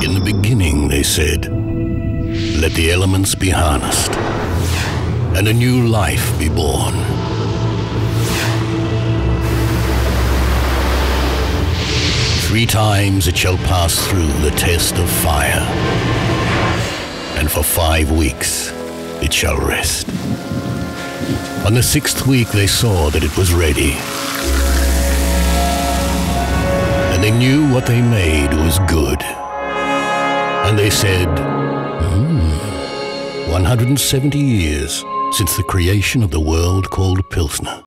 In the beginning, they said, let the elements be harnessed and a new life be born. Three times it shall pass through the test of fire, and for five weeks it shall rest. On the sixth week they saw that it was ready, they knew what they made was good. And they said, hmm, 170 years since the creation of the world called Pilsner.